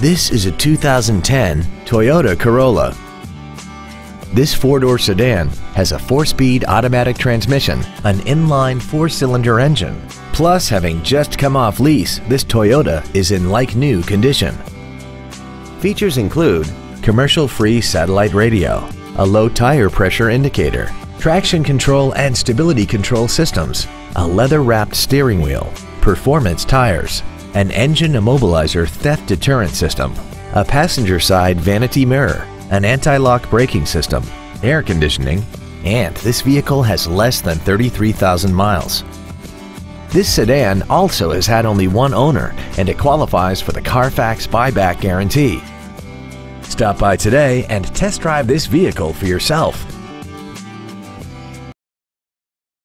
This is a 2010 Toyota Corolla. This four-door sedan has a four-speed automatic transmission, an inline four-cylinder engine. Plus, having just come off lease, this Toyota is in like-new condition. Features include commercial-free satellite radio, a low tire pressure indicator, traction control and stability control systems, a leather-wrapped steering wheel, performance tires, an engine immobilizer theft deterrent system, a passenger side vanity mirror, an anti-lock braking system, air conditioning, and this vehicle has less than 33,000 miles. This sedan also has had only one owner and it qualifies for the Carfax buyback guarantee. Stop by today and test drive this vehicle for yourself.